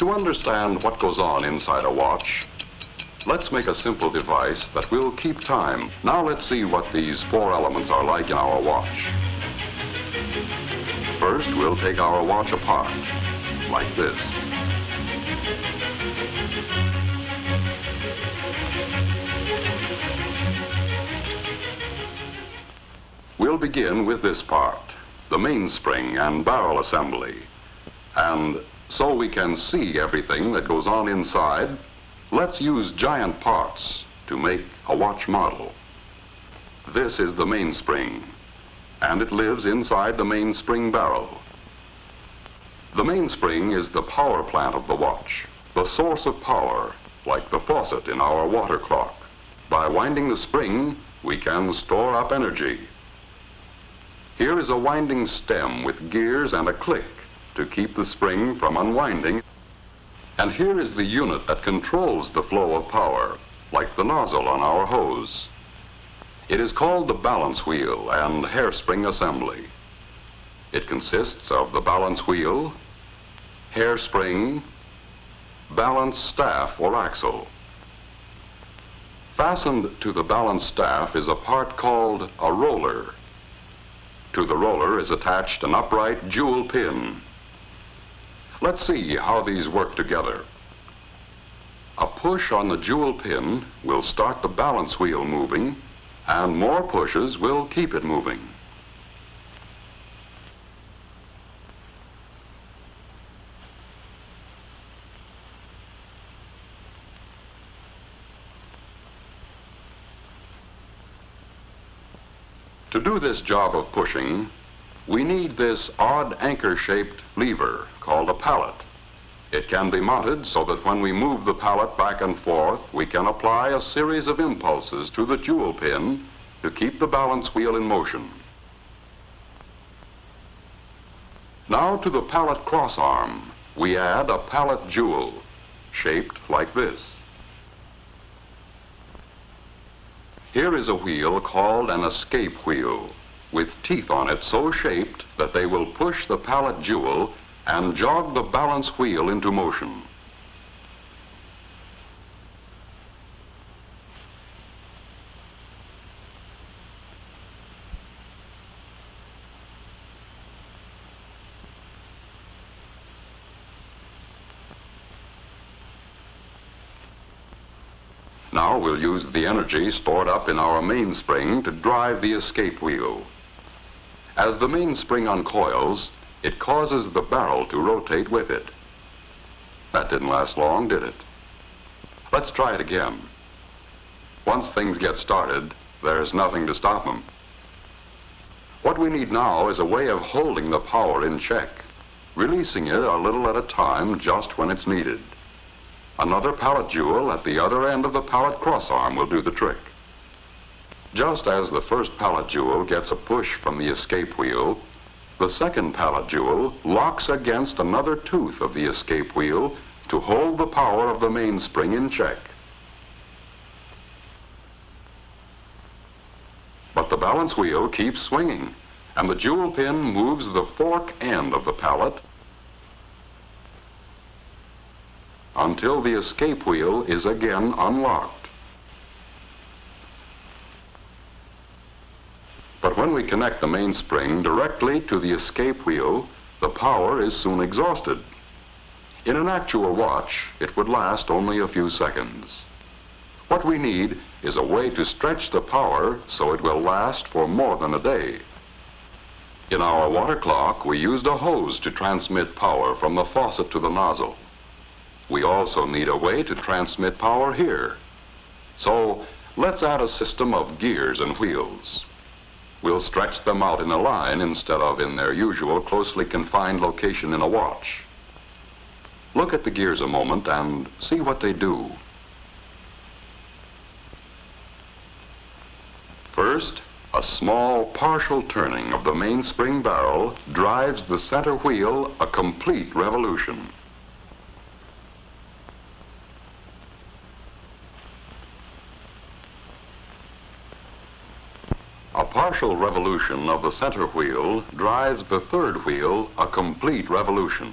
To understand what goes on inside a watch, let's make a simple device that will keep time. Now let's see what these four elements are like in our watch. First, we'll take our watch apart, like this. We'll begin with this part, the mainspring and barrel assembly. And so we can see everything that goes on inside, let's use giant parts to make a watch model. This is the mainspring, and it lives inside the mainspring barrel. The mainspring is the power plant of the watch, the source of power, like the faucet in our water clock. By winding the spring, we can store up energy. Here is a winding stem with gears and a click to keep the spring from unwinding. And here is the unit that controls the flow of power, like the nozzle on our hose. It is called the balance wheel and hairspring assembly. It consists of the balance wheel, hairspring, balance staff or axle. Fastened to the balance staff is a part called a roller. To the roller is attached an upright jewel pin. Let's see how these work together. A push on the jewel pin will start the balance wheel moving, and more pushes will keep it moving. To do this job of pushing, we need this odd anchor-shaped lever called a pallet. It can be mounted so that when we move the pallet back and forth, we can apply a series of impulses to the jewel pin to keep the balance wheel in motion. Now to the pallet cross arm, we add a pallet jewel shaped like this. Here is a wheel called an escape wheel, with teeth on it so shaped that they will push the pallet jewel and jog the balance wheel into motion. Now we'll use the energy stored up in our mainspring to drive the escape wheel. As the mainspring uncoils, it causes the barrel to rotate with it. That didn't last long, did it? Let's try it again. Once things get started, there's nothing to stop them. What we need now is a way of holding the power in check, releasing it a little at a time just when it's needed. Another pallet jewel at the other end of the pallet crossarm will do the trick. Just as the first pallet jewel gets a push from the escape wheel, the second pallet jewel locks against another tooth of the escape wheel to hold the power of the mainspring in check. But the balance wheel keeps swinging, and the jewel pin moves the fork end of the pallet until the escape wheel is again unlocked. But when we connect the mainspring directly to the escape wheel, the power is soon exhausted. In an actual watch, it would last only a few seconds. What we need is a way to stretch the power so it will last for more than a day. In our water clock, we used a hose to transmit power from the faucet to the nozzle. We also need a way to transmit power here. So let's add a system of gears and wheels. We'll stretch them out in a line instead of in their usual closely confined location in a watch. Look at the gears a moment and see what they do. First, a small partial turning of the mainspring barrel drives the center wheel a complete revolution. partial revolution of the center wheel drives the third wheel a complete revolution.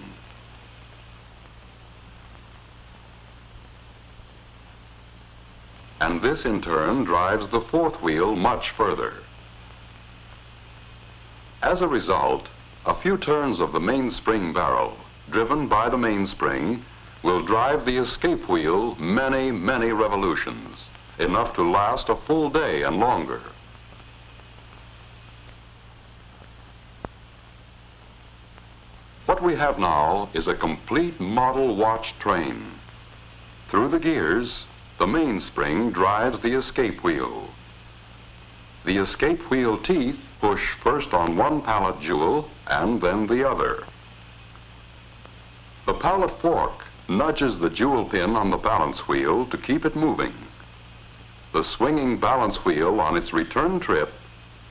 And this in turn drives the fourth wheel much further. As a result, a few turns of the mainspring barrel, driven by the mainspring, will drive the escape wheel many, many revolutions, enough to last a full day and longer. What we have now is a complete model watch train. Through the gears, the mainspring drives the escape wheel. The escape wheel teeth push first on one pallet jewel and then the other. The pallet fork nudges the jewel pin on the balance wheel to keep it moving. The swinging balance wheel on its return trip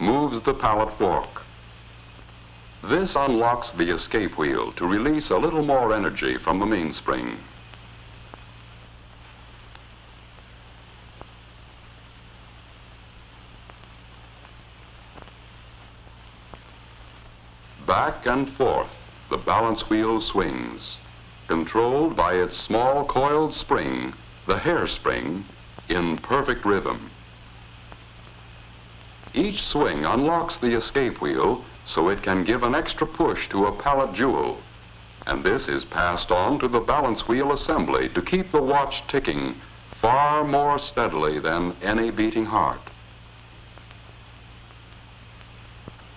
moves the pallet fork. This unlocks the escape wheel to release a little more energy from the mainspring. Back and forth, the balance wheel swings, controlled by its small coiled spring, the hairspring, in perfect rhythm. Each swing unlocks the escape wheel so it can give an extra push to a pallet jewel, and this is passed on to the balance wheel assembly to keep the watch ticking far more steadily than any beating heart.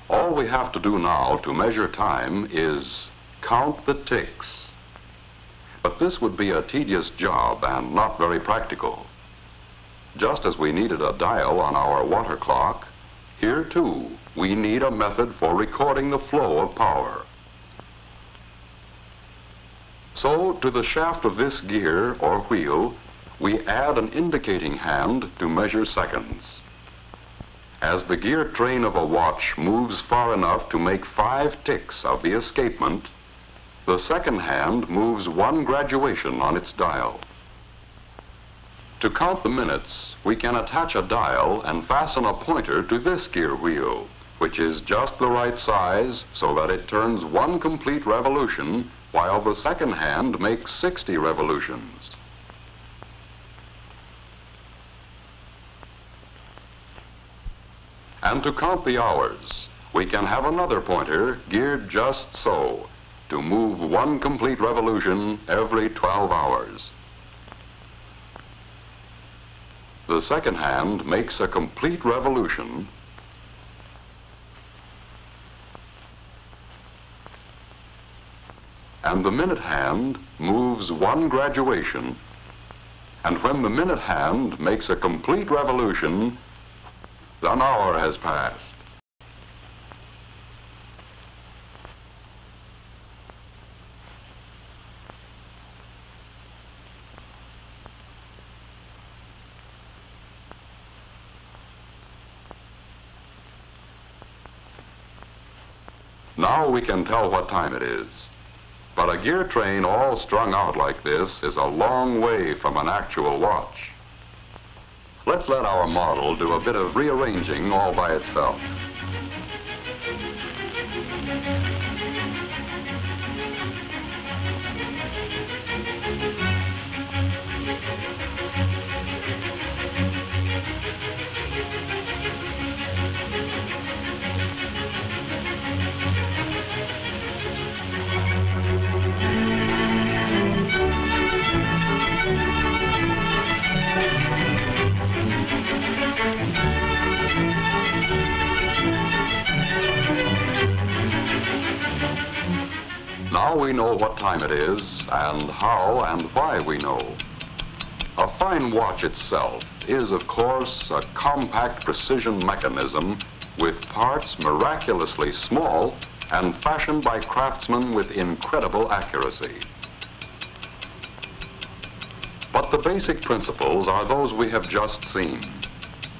All we have to do now to measure time is count the ticks. But this would be a tedious job and not very practical. Just as we needed a dial on our water clock, here too we need a method for recording the flow of power. So to the shaft of this gear or wheel, we add an indicating hand to measure seconds. As the gear train of a watch moves far enough to make five ticks of the escapement, the second hand moves one graduation on its dial. To count the minutes, we can attach a dial and fasten a pointer to this gear wheel, which is just the right size so that it turns one complete revolution while the second hand makes 60 revolutions. And to count the hours, we can have another pointer geared just so, to move one complete revolution every 12 hours. The second hand makes a complete revolution and the minute hand moves one graduation and when the minute hand makes a complete revolution an hour has passed. Now we can tell what time it is. But a gear train all strung out like this is a long way from an actual watch. Let's let our model do a bit of rearranging all by itself. Now we know what time it is and how and why we know. A fine watch itself is, of course, a compact precision mechanism with parts miraculously small and fashioned by craftsmen with incredible accuracy. But the basic principles are those we have just seen,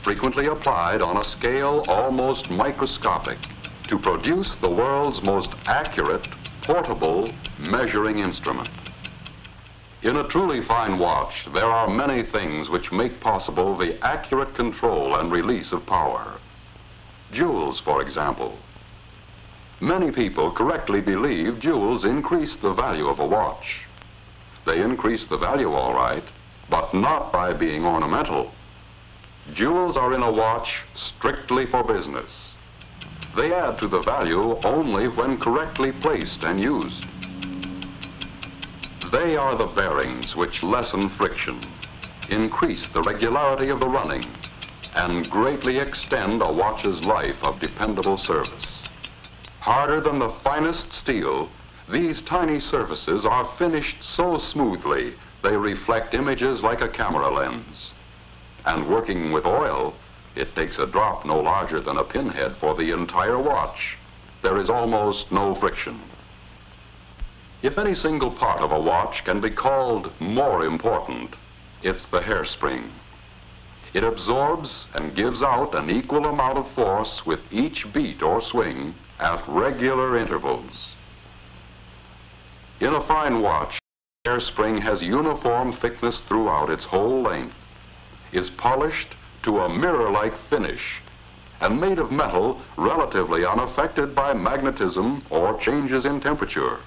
frequently applied on a scale almost microscopic to produce the world's most accurate portable measuring instrument. In a truly fine watch, there are many things which make possible the accurate control and release of power. Jewels, for example. Many people correctly believe jewels increase the value of a watch. They increase the value all right, but not by being ornamental. Jewels are in a watch strictly for business. They add to the value only when correctly placed and used. They are the bearings which lessen friction, increase the regularity of the running, and greatly extend a watch's life of dependable service. Harder than the finest steel, these tiny surfaces are finished so smoothly they reflect images like a camera lens. And working with oil, it takes a drop no larger than a pinhead for the entire watch. There is almost no friction. If any single part of a watch can be called more important, it's the hairspring. It absorbs and gives out an equal amount of force with each beat or swing at regular intervals. In a fine watch, the hairspring has uniform thickness throughout its whole length, is polished to a mirror-like finish, and made of metal relatively unaffected by magnetism or changes in temperature.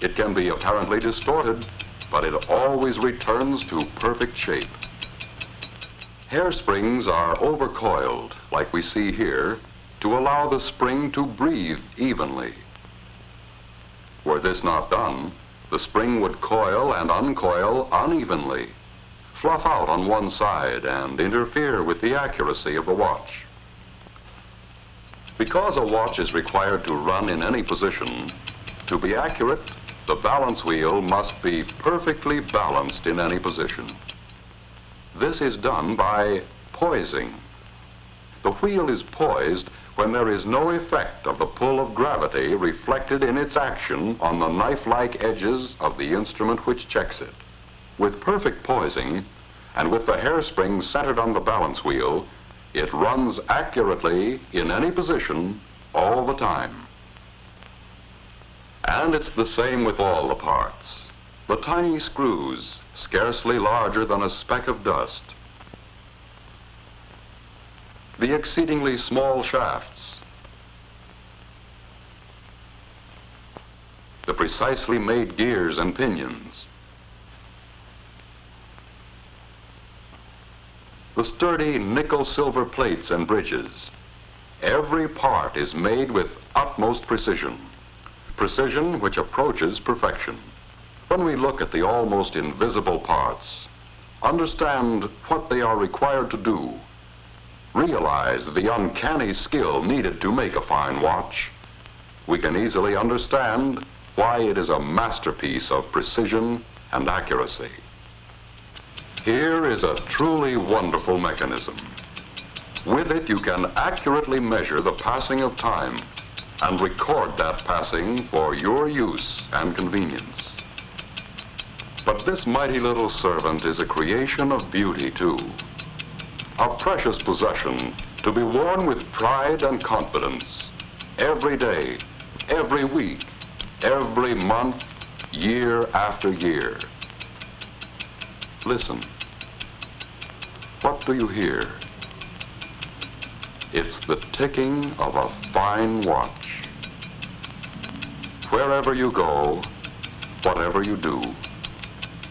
It can be apparently distorted, but it always returns to perfect shape. Hairsprings are overcoiled, like we see here, to allow the spring to breathe evenly. Were this not done, the spring would coil and uncoil unevenly, fluff out on one side, and interfere with the accuracy of the watch. Because a watch is required to run in any position, to be accurate, the balance wheel must be perfectly balanced in any position. This is done by poising. The wheel is poised when there is no effect of the pull of gravity reflected in its action on the knife-like edges of the instrument which checks it. With perfect poising, and with the hairspring centered on the balance wheel, it runs accurately in any position all the time. And it's the same with all the parts. The tiny screws, scarcely larger than a speck of dust, the exceedingly small shafts, the precisely made gears and pinions, the sturdy nickel-silver plates and bridges. Every part is made with utmost precision, precision which approaches perfection. When we look at the almost invisible parts, understand what they are required to do, realize the uncanny skill needed to make a fine watch, we can easily understand why it is a masterpiece of precision and accuracy. Here is a truly wonderful mechanism. With it, you can accurately measure the passing of time and record that passing for your use and convenience. But this mighty little servant is a creation of beauty, too a precious possession to be worn with pride and confidence every day, every week, every month, year after year. Listen. What do you hear? It's the ticking of a fine watch. Wherever you go, whatever you do,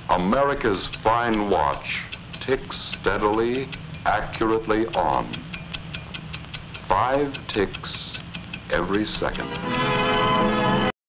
America's fine watch ticks steadily accurately on. Five ticks every second.